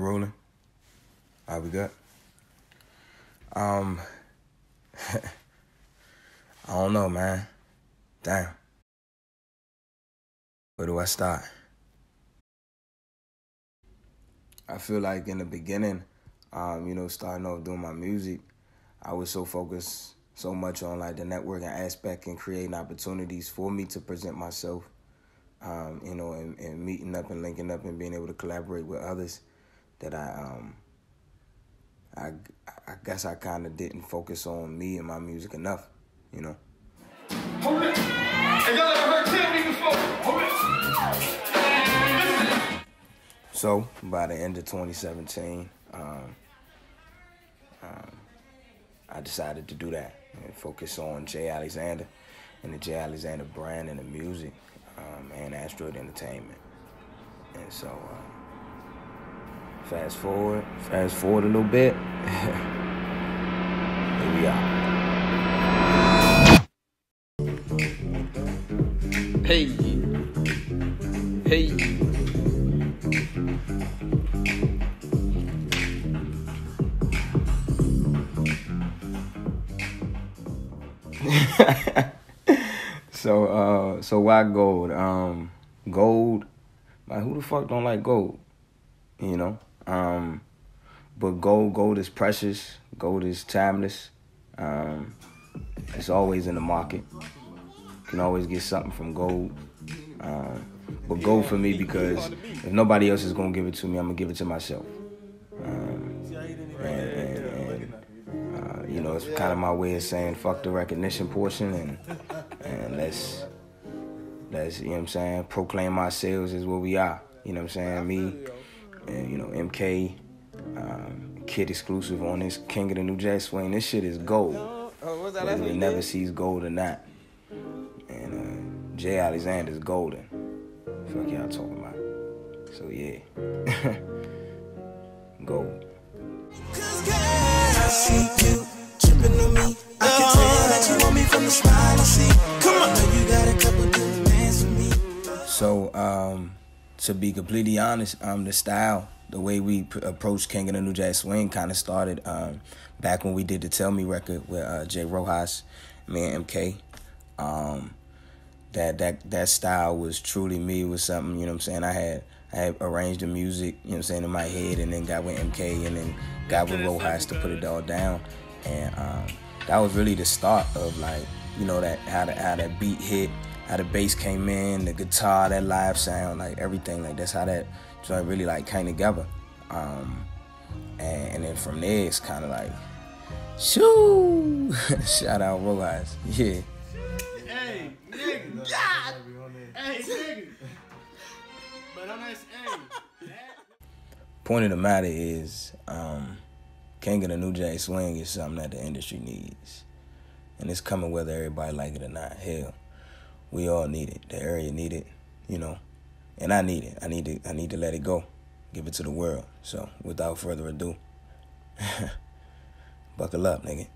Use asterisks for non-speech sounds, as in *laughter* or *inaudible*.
Are we good? Um, *laughs* I don't know, man. Damn. Where do I start? I feel like in the beginning, um, you know, starting off doing my music, I was so focused so much on like the networking aspect and creating opportunities for me to present myself, um, you know, and, and meeting up and linking up and being able to collaborate with others that I um, I, I guess I kind of didn't focus on me and my music enough, you know. Hold it. Hey, y'all ever heard me before? Hold it. So, by the end of 2017, um, um, I decided to do that and focus on Jae Alexander and the Jae Alexander brand and the music um, and Asteroid Entertainment. And so, uh, Fast forward, fast forward a little bit. *laughs* Here we are. Hey. Hey. *laughs* so uh so why gold? Um gold like who the fuck don't like gold? You know? Um, but gold, gold is precious. Gold is timeless. Um, it's always in the market. You can always get something from gold. Um, but gold for me because if nobody else is gonna give it to me, I'm gonna give it to myself. Um, and, and, and uh, you know, it's kind of my way of saying fuck the recognition portion and and let's let's you know what I'm saying proclaim ourselves as what we are. You know what I'm saying? Me and you know MK, um, kid exclusive on this King of the New Jack Swing. This shit is gold. Whether it never sees gold or not. And uh, Jae Alexander's golden. Fuck y'all talking about. So yeah, gold. So, um, to be completely honest, um, the style, the way we pr- approach King of the New Jack Swing kind of started um, back when we did the Tell Me record with uh, Jay Rojas, me and MK. Um, that that that style was truly me. It was something, you know what I'm saying? I had I had arranged the music, you know what I'm saying, in my head and then got with MK and then got with Rojas to put it all down. And um, that was really the start of like, you know, that how the, how that beat hit how the bass came in, the guitar, that live sound, like everything, like that's how that joint really like came together. Um, and, and then from there, it's kind of like, shoo! *laughs* Shout out Rojas, yeah. Hey, nigga. God. Hey, nigga. But I'm hey. Point of the matter is, um, King of the New Jack Swing is something that the industry needs. And it's coming whether everybody like it or not. Hell, we all need it. The area need it, you know, and I need it. I need to. I need to let it go, give it to the world. So, without further ado, *laughs* buckle up, nigga.